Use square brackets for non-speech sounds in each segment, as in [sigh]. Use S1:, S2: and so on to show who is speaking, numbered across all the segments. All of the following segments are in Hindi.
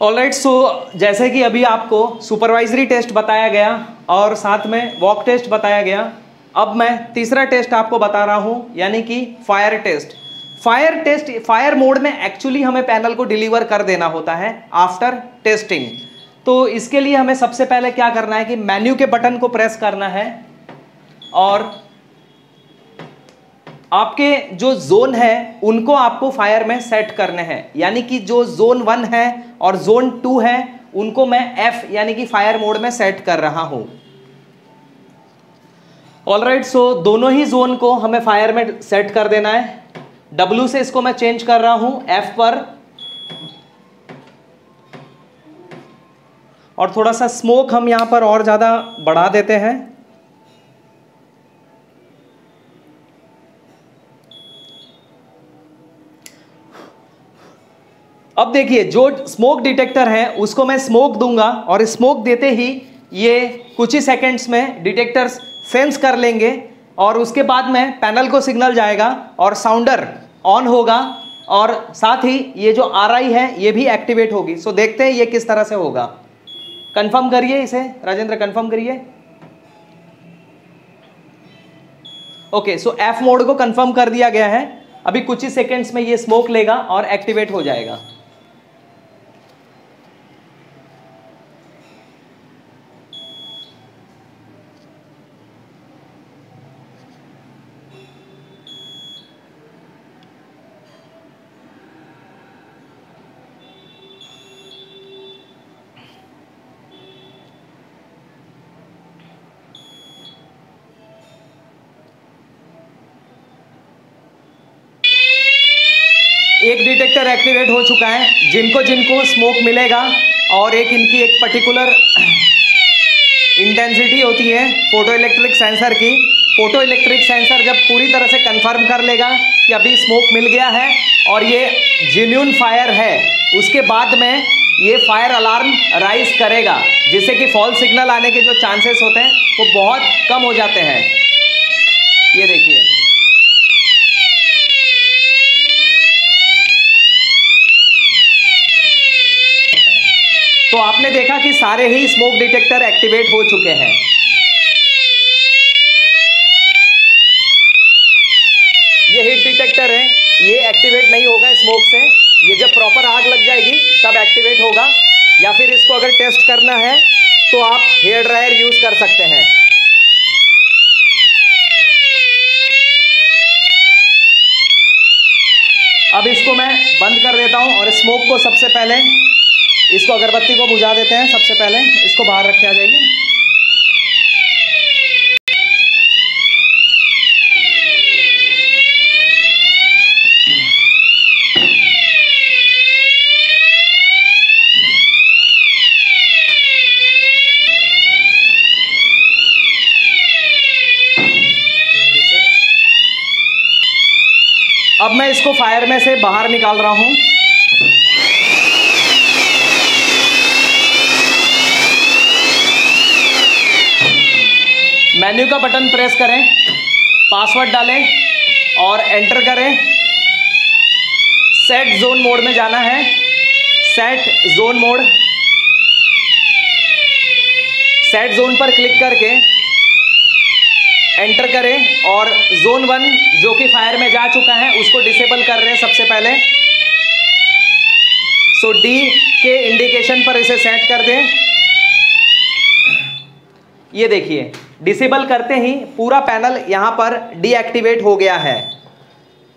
S1: ऑलराइट सो जैसे कि अभी आपको सुपरवाइजरी टेस्ट बताया गया और साथ में वॉक टेस्ट बताया गया, अब मैं तीसरा टेस्ट आपको बता रहा हूँ, यानी कि fire test fire test fire mode में एक्चुअली हमें पैनल को डिलीवर कर देना होता है आफ्टर टेस्टिंग तो इसके लिए हमें सबसे पहले क्या करना है कि मेन्यू के बटन को प्रेस करना है और आपके जो जोन है, उनको आपको फायर में सेट करने हैं। यानी कि जो जोन वन है और जोन टू है, उनको मैं एफ़ यानी कि फायर मोड में सेट कर रहा हूँ। ऑल राइट सो दोनों ही जोन को हमें फायर में सेट कर देना है। डब्ल्यू से इसको मैं चेंज कर रहा हूँ एफ़ पर। और थोड़ा सा स्मोक हम यहाँ पर और ज़्यादा बढ़ा देते हैं। अब देखिए, जो स्मोक डिटेक्टर है, उसको मैं स्मोक दूँगा और स्मोक देते ही ये कुछ ही सेकेंड्स में डिटेक्टर्स सेंस कर लेंगे और उसके बाद में पैनल को सिग्नल जाएगा और साउंडर ऑन होगा और साथ ही ये जो आर आई है, ये भी एक्टिवेट होगी। सो देखते हैं ये किस तरह से होगा। कंफर्म करिए इसे। राजेंद्र कंफर्म करिए। ओके सो एफ़ मोड को कंफर्म कर दिया गया है। अभी कुछ ही सेकेंड्स में ये स्मोक लेगा और एक्टिवेट हो जाएगा। एक डिटेक्टर एक्टिवेट हो चुका है, जिनको जिनको स्मोक मिलेगा और एक इनकी एक पर्टिकुलर इंटेंसिटी होती है फ़ोटो इलेक्ट्रिक सेंसर की। फ़ोटो इलेक्ट्रिक सेंसर जब पूरी तरह से कंफर्म कर लेगा कि अभी स्मोक मिल गया है और ये जेन्यून फायर है, उसके बाद में ये फायर अलार्म राइज करेगा, जिससे कि फॉल्स सिग्नल आने के जो चांसेस होते हैं, वो बहुत कम हो जाते हैं। ये देखिए। तो आपने देखा कि सारे ही स्मोक डिटेक्टर एक्टिवेट हो चुके हैं। ये हीट डिटेक्टर है, ये एक्टिवेट नहीं होगा स्मोक से। ये जब प्रॉपर आग लग जाएगी, तब एक्टिवेट होगा। या फिर इसको अगर टेस्ट करना है तो आप हेयर ड्रायर यूज़ कर सकते हैं। अब इसको मैं बंद कर देता हूँ और स्मोक को सबसे पहले इसको अगरबत्ती को बुझा देते हैं सबसे पहले। इसको बाहर रखे आ जाइए। अब मैं इसको फायर में से बाहर निकाल रहा हूँ। मेन्यू का बटन प्रेस करें, पासवर्ड डालें और एंटर करें। सेट जोन मोड में जाना है। Set zone mode. Set zone पर क्लिक करके एंटर करें और जोन वन, जो कि फायर में जा चुका है, उसको डिसेबल कर रहे हैं सबसे पहले। सो डी के इंडिकेशन पर इसे सेट कर दें। ये देखिए डिसेबल करते ही पूरा पैनल यहाँ पर डीएक्टिवेट हो गया है।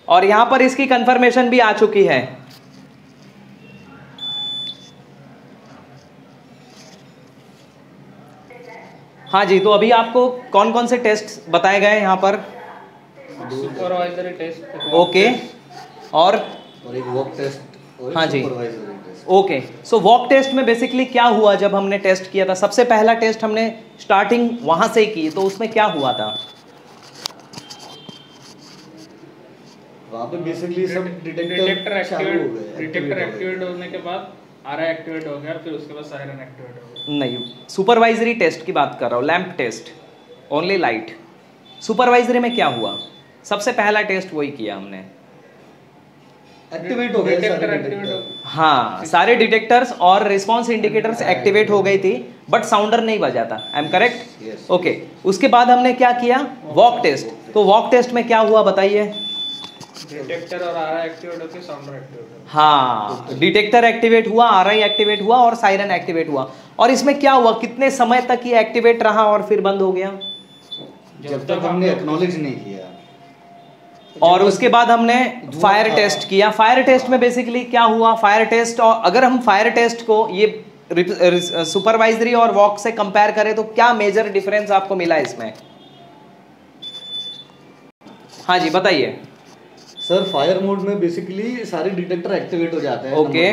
S1: और यहाँ पर इसकी कंफर्मेशन भी आ चुकी है। हाँ जी तो अभी आपको कौन कौन से टेस्ट बताए गए यहाँ पर?
S2: सुपरवाइजरी टेस्ट
S1: ओके और?
S3: और एक वॉक टेस्ट और
S1: हाँ जी। ओके सो वॉक टेस्ट में बेसिकली क्या हुआ जब हमने टेस्ट किया था? सबसे पहला टेस्ट हमने स्टार्टिंग वहाँ से की तो उसमें क्या हुआ था?
S3: वहाँ पे बेसिकली सब
S2: डिटेक्टर
S3: डिटेक्टर
S2: एक्टिवेट डिटेक्टर
S3: हो
S2: होने के बाद आर एक्टिवेट हो गया फिर उसके बाद सायरन एक्टिवेट हो गया।
S1: नहीं सुपरवाइजरी टेस्ट की बात कर रहा हूँ lamp test only light supervisory में क्या हुआ? सबसे पहला टेस्ट वही किया हमने।
S3: एक्टिवेट हो
S2: activate हो
S1: सारे डिटेक्टर्स और रिस्पॉन्स इंडिकेटर्स एक्टिवेट हो गई थी बट साउंडर नहीं बजा था आई एम करेक्ट ओके उसके बाद हमने क्या किया? वॉक टेस्ट तो वॉक टेस्ट में क्या हुआ बताइए?
S2: डिटेक्टर और आर एक्टिवेट होकर साउंडर एक्टिवेट
S1: हाँ डिटेक्टर एक्टिवेट हुआ आर एक्टिवेट हुआ और सायरन एक्टिवेट हुआ. और इसमें क्या हुआ? कितने समय तक ये एक्टिवेट रहा और फिर बंद हो गया?
S3: जब तक हमने एक्नॉलेज नहीं किया.
S1: और उसके बाद हमने फायर टेस्ट किया। फायर टेस्ट में बेसिकली क्या हुआ? फायर टेस्ट और अगर हम फायर टेस्ट को ये सुपरवाइजरी और वॉक से कंपेयर करें तो क्या मेजर डिफरेंस आपको मिला इसमें? हाँ जी, बताइए।
S3: सर फायर मोड में बेसिकली सारे डिटेक्टर एक्टिवेट हो जाते हैं
S1: Okay,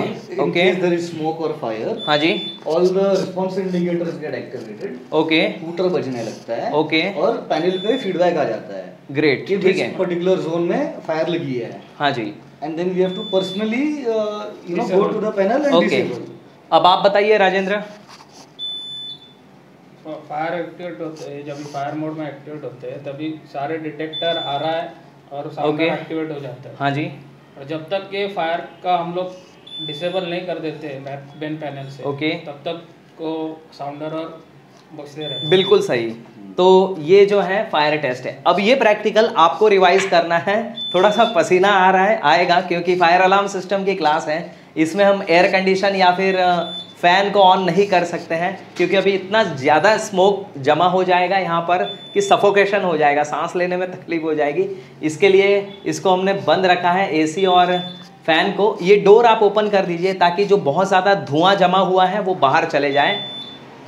S1: okay.
S3: There is smoke और फायर
S1: हाँ जी.
S3: All the response indicators get activated
S1: okay
S3: hooter बजने लगता है ओके
S1: Okay.
S3: और पैनल पे फीडबैक आ जाता है
S1: ग्रेट ठीक है.
S3: पर्टिकुलर जोन में फायर लगी है.
S1: हाँ जी.
S3: And then we have to personally you know go to the panel and
S1: okay अब आप बताइए राजेंद्र.
S2: फायर एक्टिवेट होते हैं जब फायर मोड में एक्टिवेट होते हैं तभी सारे डिटेक्टर आ रहा है और साउंडर
S1: Okay.
S2: एक्टिवेट हो जाता है।
S1: हाँ जी।
S2: और जब तक ये फायर का हम लोग डिसेबल नहीं कर देते बेन पैनल से
S1: Okay.
S2: तब तक को साउंडर और रहते
S1: बिल्कुल सही। तो ये जो है फायर टेस्ट है। अब ये प्रैक्टिकल आपको रिवाइज करना है। थोड़ा सा पसीना आ रहा है आएगा क्योंकि फायर अलार्म सिस्टम की क्लास है। इसमें हम एयर कंडीशन या फिर फ़ैन को ऑन नहीं कर सकते हैं, क्योंकि अभी इतना ज़्यादा स्मोक जमा हो जाएगा यहाँ पर कि सफोकेशन हो जाएगा, सांस लेने में तकलीफ़ हो जाएगी। इसके लिए इसको हमने बंद रखा है एसी और फ़ैन को। ये डोर आप ओपन कर दीजिए ताकि जो बहुत ज़्यादा धुआँ जमा हुआ है वो बाहर चले जाए।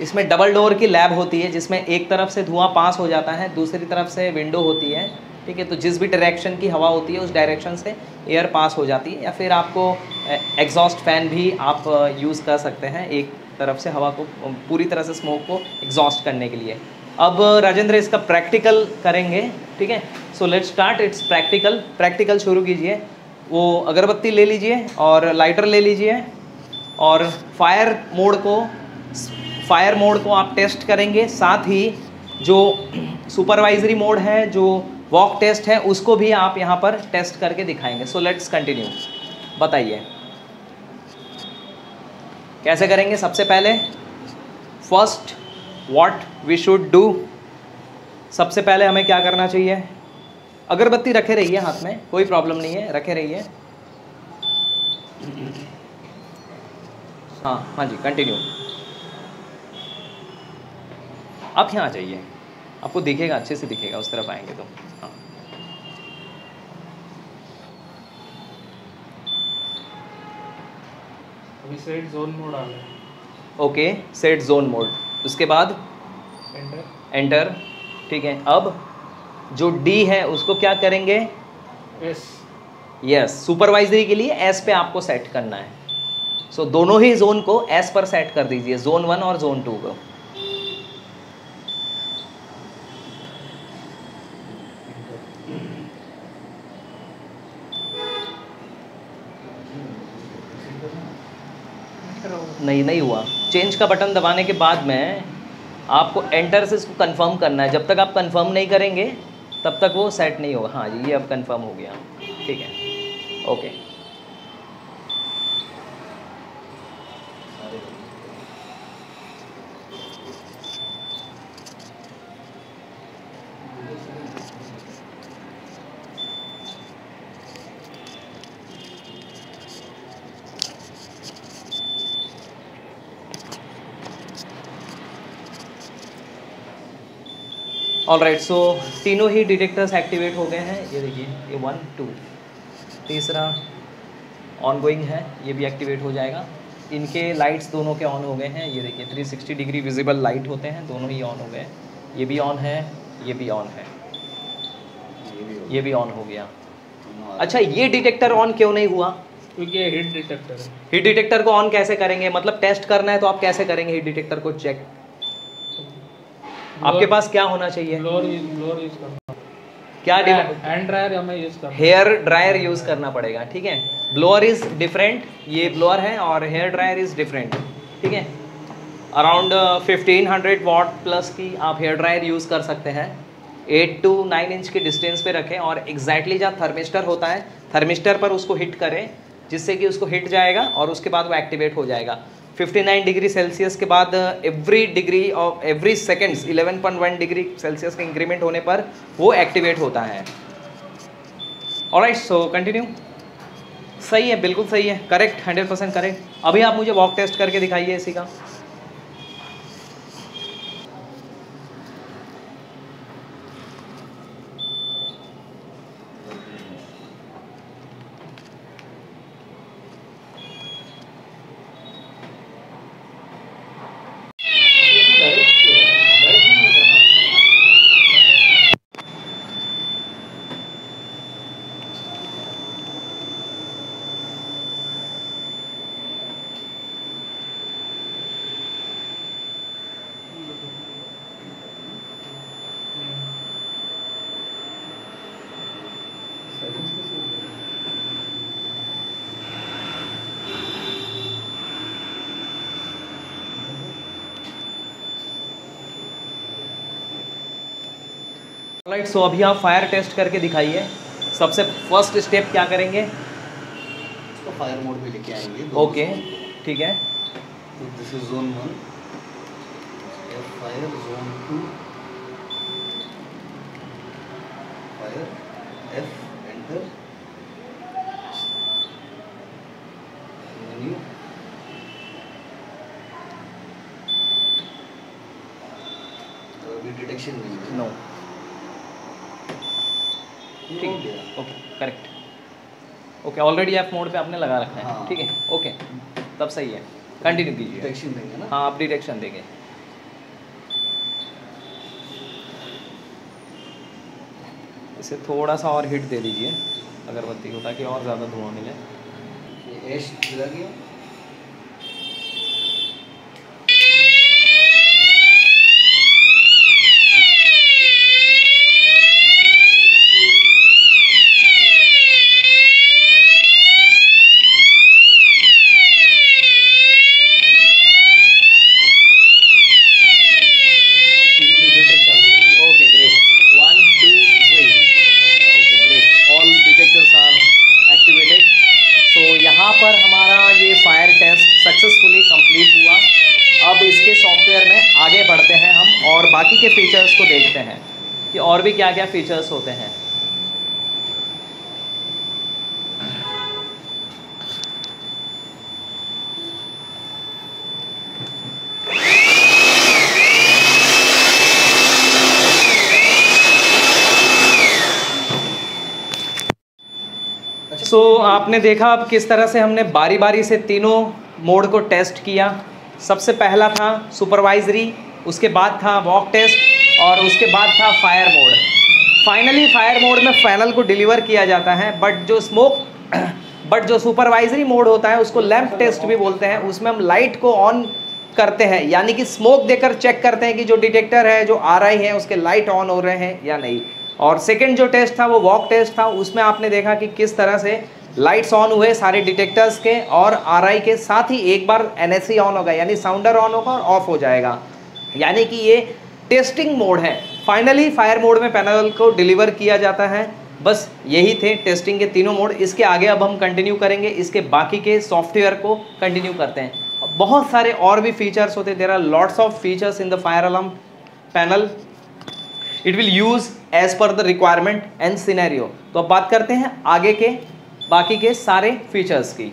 S1: इसमें डबल डोर की लैब होती है जिसमें एक तरफ़ से धुआँ पास हो जाता है, दूसरी तरफ़ से विंडो होती है। ठीक है तो जिस भी डायरेक्शन की हवा होती है, उस डायरेक्शन से एयर पास हो जाती है, या फिर आपको एग्जॉस्ट फ़ैन भी आप यूज़ कर सकते हैं एक तरफ़ से हवा को पूरी तरह से स्मोक को एग्जॉस्ट करने के लिए। अब, राजेंद्र, इसका प्रैक्टिकल करेंगे, ठीक है? So let start its practical practical शुरू कीजिए। वो अगरबत्ती ले लीजिए और लाइटर ले लीजिए और फायर मोड को फायर मोड को आप टेस्ट करेंगे। साथ ही जो सुपरवाइजरी मोड है, जो वॉक टेस्ट है, उसको भी आप यहाँ पर टेस्ट करके दिखाएँगे। सो लेट्स कंटिन्यू बताइए। कैसे करेंगे? सबसे पहले first what we should do सबसे पहले हमें क्या करना चाहिए? अगरबत्ती रखे रहिए हाथ में, कोई प्रॉब्लम नहीं है, रखे रहिए। हाँ हाँ जी कंटिन्यू आप यहाँ आ जाइए। आपको दिखेगा अच्छे से दिखेगा उस तरफ़ आएँगे तो। हाँ।
S2: अभी सेट जोन मोड आ गया।
S1: ओके सेट जोन मोड उसके बाद?
S2: एंटर
S1: एंटर ठीक है अब जो डी है उसको क्या करेंगे?
S2: एस
S1: यस सुपरवाइजरी के लिए एस पे आपको सेट करना है। सो so, दोनों ही जोन को एस पर सेट कर दीजिए जोन वन और जोन टू को। नहीं नहीं हुआ। चेंज का बटन दबाने के बाद में आपको एंटर से इसको कंफर्म करना है। जब तक आप कंफर्म नहीं करेंगे, तब तक वो सेट नहीं होगा। हाँ जी, ये अब कंफर्म हो गया। ठीक है। ओके ऑल राइट सो तीनों ही डिटेक्टर्स एक्टिवेट हो गए हैं। ये देखिए ये वन टू तीसरा ऑन गोइंग है ये भी एक्टिवेट हो जाएगा। इनके लाइट्स दोनों के ऑन हो गए हैं। ये देखिए 360 डिग्री विजिबल लाइट होते हैं दोनों ही ऑन हो गए। ये भी ऑन है ये भी ऑन है।
S3: ये भी
S1: ऑन हो गया। अच्छा ये डिटेक्टर ऑन क्यों नहीं हुआ?
S2: क्योंकि हिट डिटेक्टर
S1: हीट डिटेक्टर को ऑन कैसे करेंगे? मतलब टेस्ट करना है तो आप कैसे करेंगे हीट डिटेक्टर को चेक आपके पास क्या होना चाहिए?
S2: यूज़ करना।
S1: क्या
S2: हैंड ड्रायर हमें यूज़ करना।
S1: हेयर ड्रायर यूज़ करना पड़ेगा ठीक है? ब्लोअर इज़ डिफरेंट ये ब्लोअर है और हेयर ड्रायर इज़ डिफरेंट ठीक है? Around fifteen hundred watt plus की आप हेयर ड्रायर यूज़ कर सकते हैं। एट टू नाइन इंच के डिस्टेंस पे रखें और एग्जैक्टली जहाँ थर्मिस्टर होता है थर्मिस्टर पर उसको हिट करें जिससे कि उसको हिट जाएगा और उसके बाद वो एक्टिवेट हो जाएगा। 59 डिग्री सेल्सियस के बाद every degree of every seconds 11.1 degree Celsius के इंक्रीमेंट होने पर वो एक्टिवेट होता है। और सो कंटिन्यू सही है, बिल्कुल सही है। करेक्ट 100 परसेंट करेक्ट अभी आप मुझे वॉक टेस्ट करके दिखाइए इसी का। राइट सो अभी आप फायर टेस्ट करके दिखाइए। सबसे फ़र्स्ट स्टेप क्या करेंगे?
S3: इसको फायर मोड में लेके आएँगे।
S1: ओके ठीक है।
S3: तो this is zone one fire zone two fire F enter menu तो अभी डिटेक्शन नहीं है।
S1: नो ठीक
S3: है।
S1: Okay correct okay already F mode पे आपने लगा रखा है।
S3: हाँ।
S1: ठीक है ओके। तब सही है। कंटिन्यू कीजिए।
S3: डिटेक्शन देंगे ना?
S1: हाँ आप डिटेक्शन देंगे। इसे थोड़ा सा और हिट दे दीजिए अगरबत्ती को ताकि और ज़्यादा धुआँ मिले।
S3: ऐश गया तीनों डिटेक्टर चालू हो गए
S1: okay great one two three okay great all detectors are activated so यहाँ पर हमारा ये फायर टेस्ट सक्सेसफुली कंप्लीट हुआ अब इसके सॉफ्टवेयर में आगे बढ़ते हैं हम और बाकी के फीचर्स को देखते हैं कि और भी क्या क्या फीचर्स होते हैं? सो so, आपने देखा अब किस तरह से हमने बारी बारी से तीनों मोड को टेस्ट किया। सबसे पहला था सुपरवाइजरी उसके बाद था वॉक टेस्ट और उसके बाद था fire mode finally fire mode में फैनल को डिलीवर किया जाता है बट जो स्मोक बट [clears throat] जो सुपरवाइजरी मोड होता है, उसको लैंप टेस्ट भी बोलते हैं, उसमें हम लाइट को ऑन करते हैं, यानी कि स्मोक देकर चेक करते हैं कि जो डिटेक्टर है, जो आ रही है, उसके लाइट ऑन हो रहे हैं या नहीं. और सेकेंड जो टेस्ट था, वो वॉक टेस्ट था, उसमें आपने देखा कि किस तरह से लाइट्स ऑन हुए सारे डिटेक्टर्स के और आरआई के, साथ ही एक बार एनएससी ऑन होगा यानी साउंडर ऑन होगा और ऑफ़ हो जाएगा. यानी कि ये टेस्टिंग मोड है। फाइनली फायर मोड में पैनल को डिलीवर किया जाता है। बस यही थे टेस्टिंग के तीनों मोड। इसके आगे अब हम कंटिन्यू करेंगे। इसके बाकी के सॉफ्टवेयर को कंटिन्यू करते हैं। बहुत सारे और भी फीचर्स होते हैं। There are lots of features in the fire alarm panel it will use as per the requirement and scenario तो अब बात करते हैं आगे के, बाकी के सारे फीचर्स की।